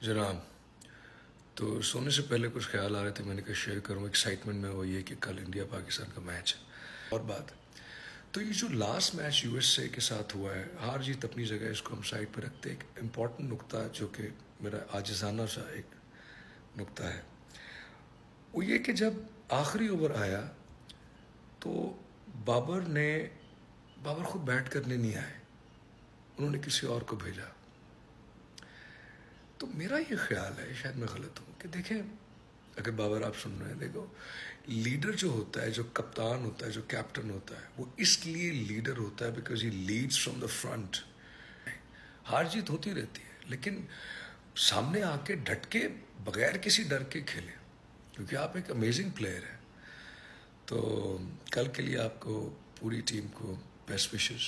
जनाब तो सोने से पहले कुछ ख्याल आ रहे थे मैंने कहा शेयर करूँ। एक्साइटमेंट में वो ये कि कल इंडिया पाकिस्तान का मैच है। और बात तो ये जो लास्ट मैच यूएसए के साथ हुआ है हार जीत अपनी जगह इसको हम साइड पर रखते एक इंपॉर्टेंट नुकता जो कि मेरा आजिजाना सा एक नुकता है। वो ये कि जब आखिरी ओवर आया तो बाबर ने, बाबर खुद बैट करने नहीं आए। उन्होंने किसी और को भेजा। तो मेरा ये ख्याल है, शायद मैं गलत हूँ, कि देखें, अगर बाबर आप सुन रहे हैं, देखो, लीडर जो होता है, जो कप्तान होता है, जो कैप्टन होता है, वो इसलिए लीडर होता है because he leads from the front हार जीत होती रहती है, लेकिन सामने आके डटके बगैर किसी डर के खेलें, क्योंकि आप एक अमेजिंग प्लेयर हैं। तो कल के लिए आपको पूरी टीम को बेस्ट विशेष